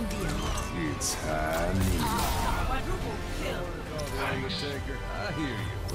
It's honey. I hear you.